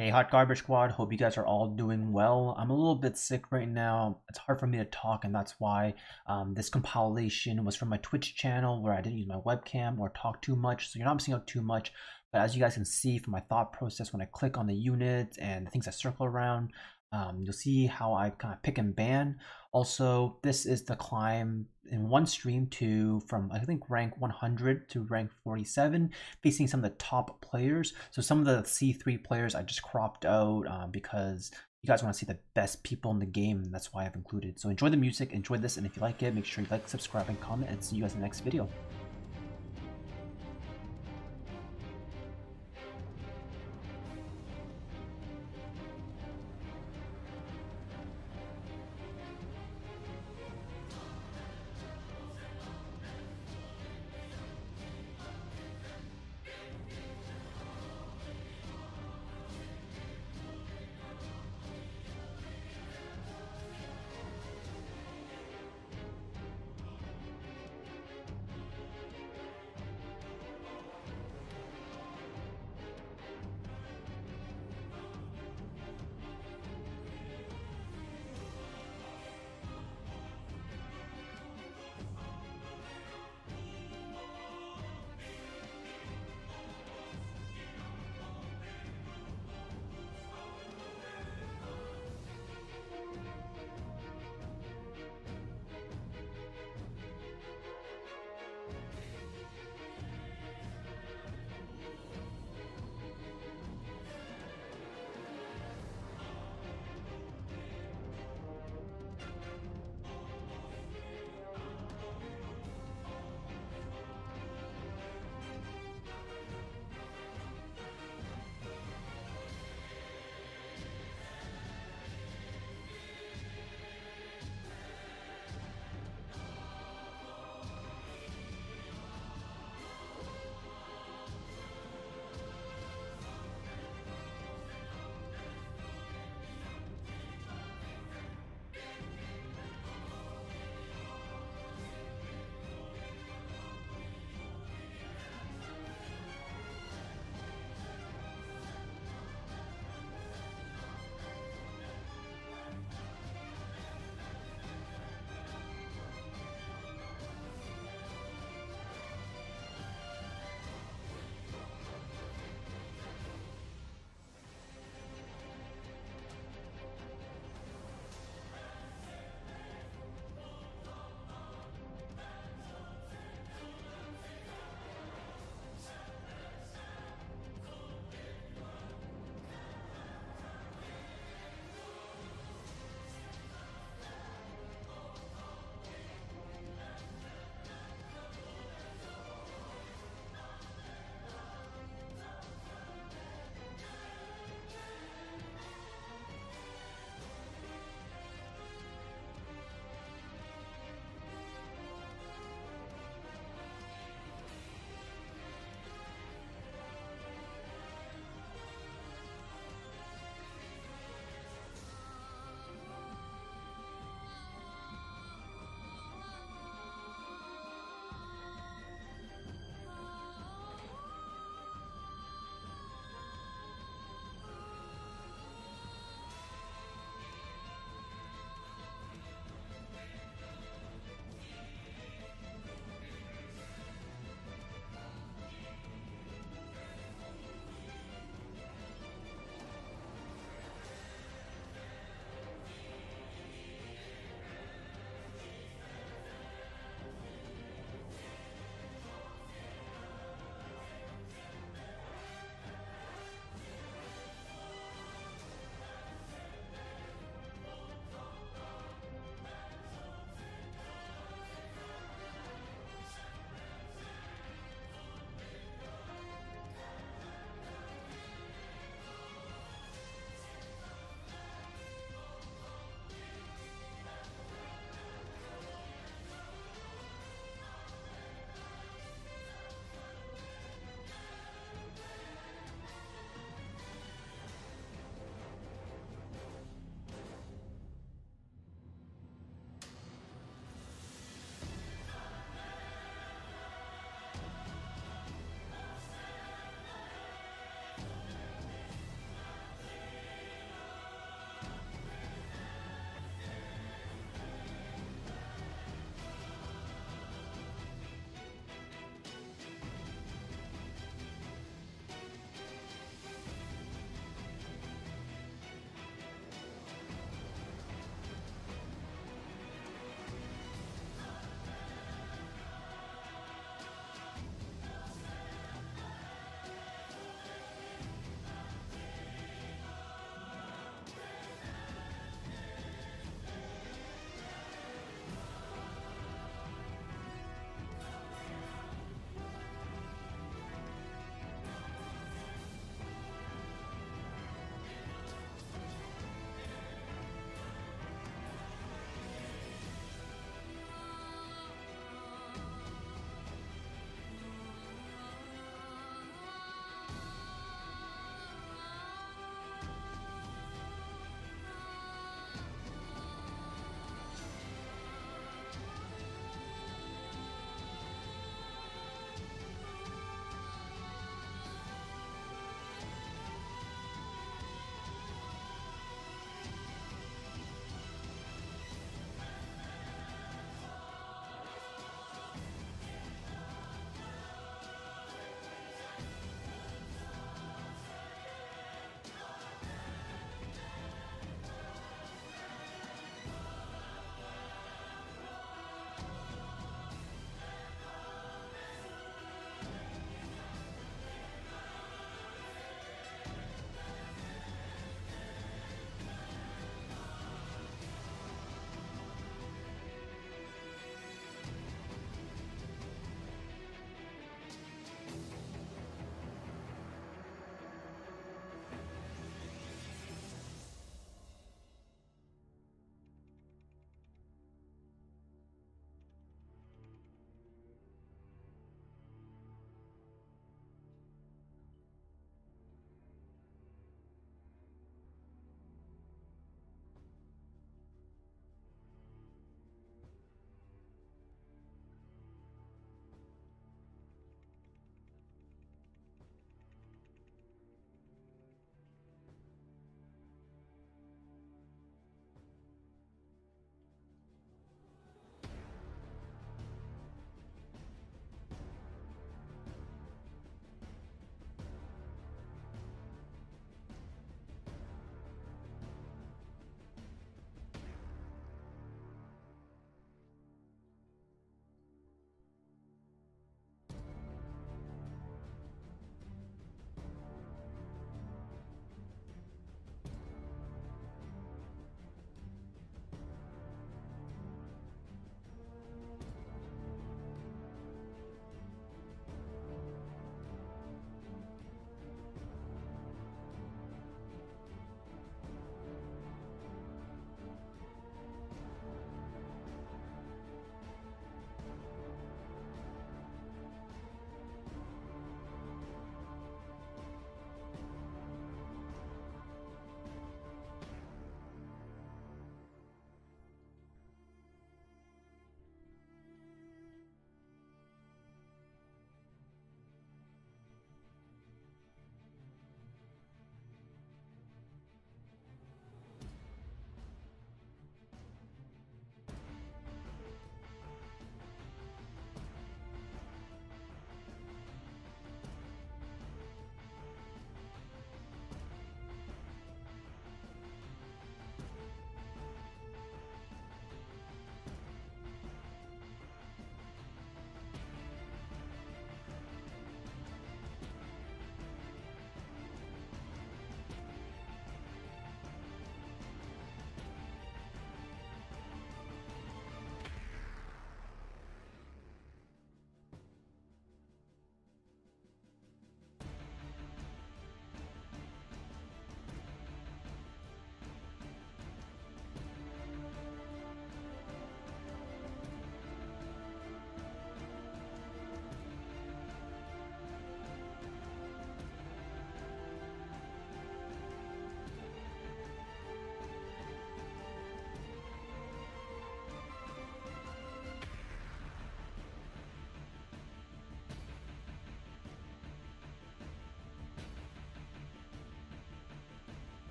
Hey, Hot Garbage Squad. Hope you guys are all doing well. I'm a little bit sick right now. It's hard for me to talk, and that's why um, this compilation was from my Twitch channel where I didn't use my webcam or talk too much. So you're not missing out too much. But as you guys can see from my thought process, when I click on the unit and the things I circle around, um, you'll see how I kind of pick and ban. Also, this is the climb in one stream to from I think rank 100 to rank 47, facing some of the top players. So some of the C3 players I just cropped out um, because you guys want to see the best people in the game, and that's why I've included. So enjoy the music, enjoy this, and if you like it, make sure you like, subscribe, and comment, and see you guys in the next video.